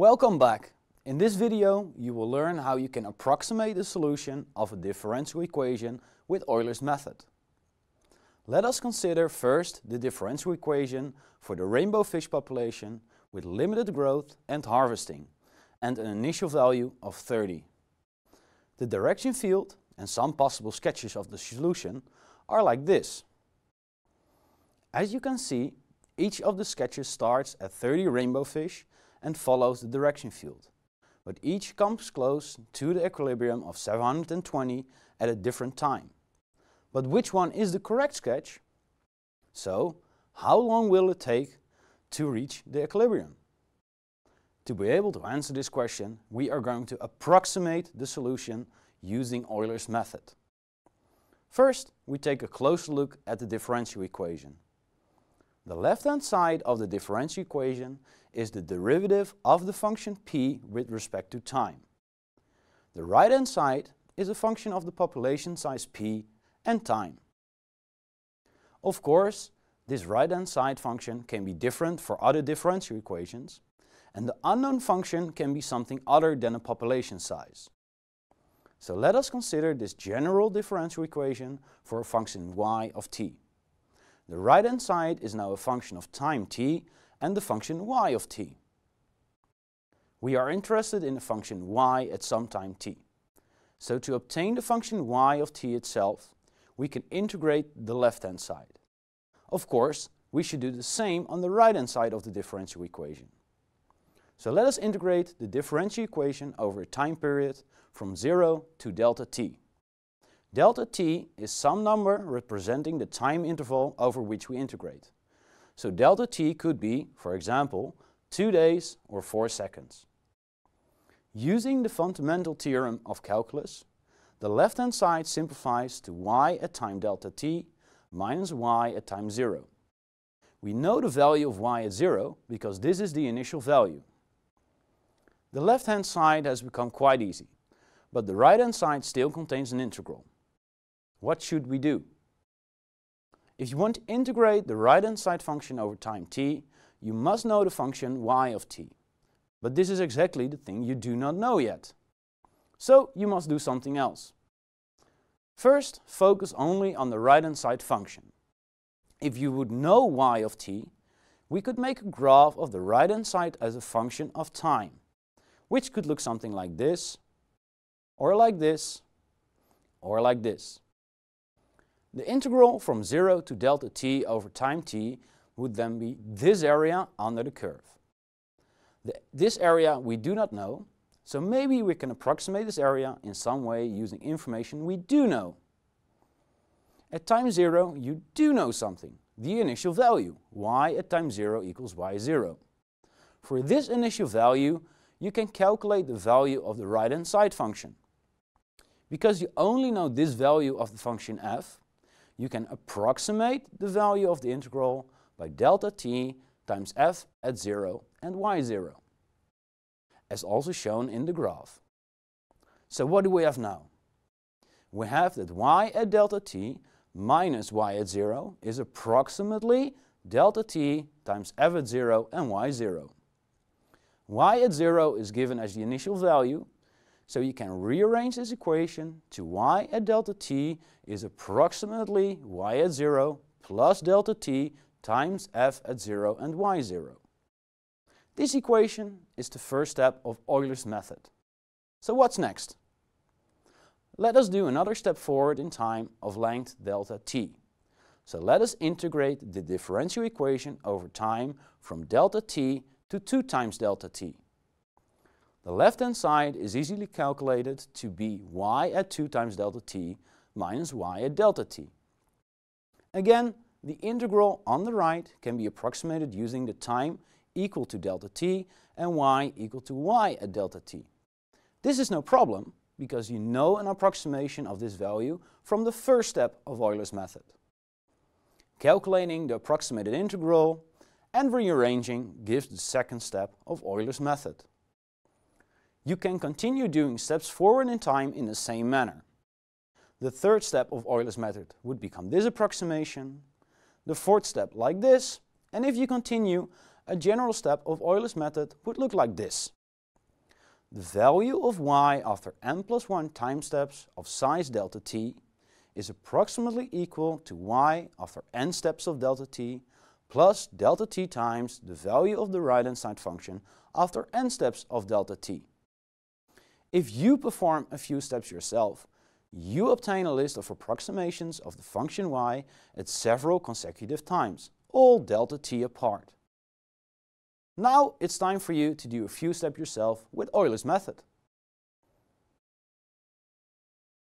Welcome back. In this video you will learn how you can approximate the solution of a differential equation with Euler's method. Let us consider first the differential equation for the rainbow fish population with limited growth and harvesting and an initial value of 30. The direction field and some possible sketches of the solution are like this. As you can see, each of the sketches starts at 30 rainbow fish and follows the direction field, but each comes close to the equilibrium of 720 at a different time. But which one is the correct sketch? So, how long will it take to reach the equilibrium? To be able to answer this question, we are going to approximate the solution using Euler's method. First, we take a closer look at the differential equation. The left-hand side of the differential equation is the derivative of the function p with respect to time. The right-hand side is a function of the population size p and time. Of course, this right-hand side function can be different for other differential equations, and the unknown function can be something other than a population size. So let us consider this general differential equation for a function y of t. The right-hand side is now a function of time t and the function y of t. We are interested in the function y at some time t. So to obtain the function y of t itself, we can integrate the left-hand side. Of course, we should do the same on the right-hand side of the differential equation. So let us integrate the differential equation over a time period from 0 to delta t. Delta t is some number representing the time interval over which we integrate. So delta t could be, for example, 2 days or 4 seconds. Using the fundamental theorem of calculus, the left-hand side simplifies to y at time delta t minus y at time 0. We know the value of y at 0 because this is the initial value. The left-hand side has become quite easy, but the right-hand side still contains an integral. What should we do? If you want to integrate the right-hand side function over time t, you must know the function y of t. But this is exactly the thing you do not know yet. So you must do something else. First, focus only on the right-hand side function. If you would know y of t, we could make a graph of the right-hand side as a function of time which could look something like this, or like this, or like this. The integral from 0 to delta t over time t would then be this area under the curve. The, this area we do not know, so maybe we can approximate this area in some way using information we do know. At time 0 you do know something, the initial value, y at time 0 equals y0. For this initial value you can calculate the value of the right-hand side function. Because you only know this value of the function f, you can approximate the value of the integral by delta t times f at 0 and y0, as also shown in the graph. So what do we have now? We have that y at delta t minus y at 0 is approximately delta t times f at 0 and y0 y at 0 is given as the initial value, so you can rearrange this equation to y at delta t is approximately y at 0 plus delta t times f at 0 and y0. This equation is the first step of Euler's method. So what's next? Let us do another step forward in time of length delta t. So let us integrate the differential equation over time from delta t to 2 times delta t. The left-hand side is easily calculated to be y at 2 times delta t minus y at delta t. Again, the integral on the right can be approximated using the time equal to delta t and y equal to y at delta t. This is no problem because you know an approximation of this value from the first step of Euler's method. Calculating the approximated integral and rearranging gives the second step of Euler's method. You can continue doing steps forward in time in the same manner. The third step of Euler's method would become this approximation, the fourth step like this, and if you continue, a general step of Euler's method would look like this. the value of y after n plus 1 time steps of size delta t is approximately equal to y after n steps of delta t plus delta t times the value of the right-hand side function after n steps of delta t. If you perform a few steps yourself, you obtain a list of approximations of the function y at several consecutive times, all delta t apart. Now it's time for you to do a few steps yourself with Euler's method.